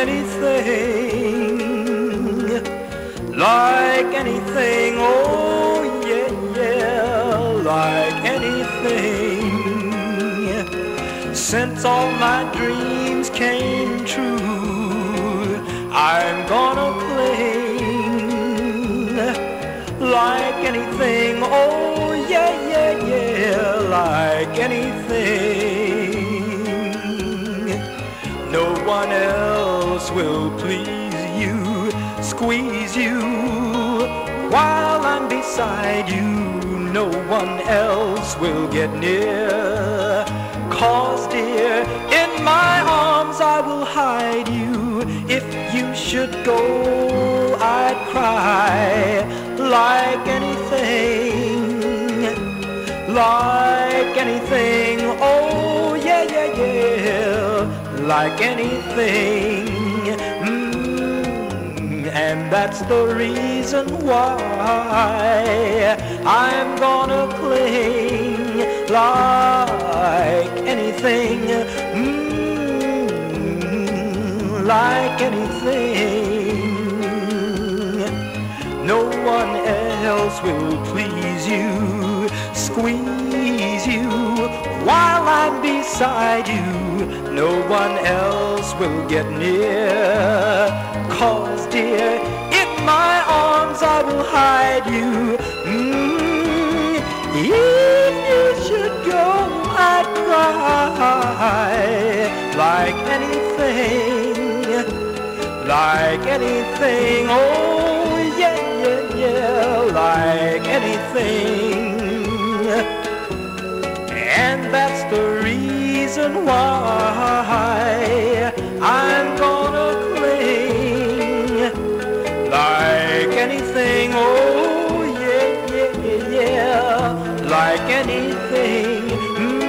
anything, like anything, oh yeah, yeah, like anything. Since all my dreams came true, I'm gonna play. like anything, oh yeah, yeah, yeah, like anything. No one else will please you, squeeze you while I'm beside you. No one else will get near. Cause dear, in my arms I will hide you. If you should go, I'd cry like anything like anything. Oh, yeah, yeah, yeah, like anything. And that's the reason why I'm gonna cling like anything. Mm, like anything. No one else will please you, squeeze you while Beside you. No one else will get near. Cause dear, in my arms I will hide you. Mm, if you should go, I'd cry like anything like anything. Oh, yeah, yeah, yeah, like anything. Reason why I'm gonna cling like anything. Oh, yeah, yeah, yeah, like anything. Mm,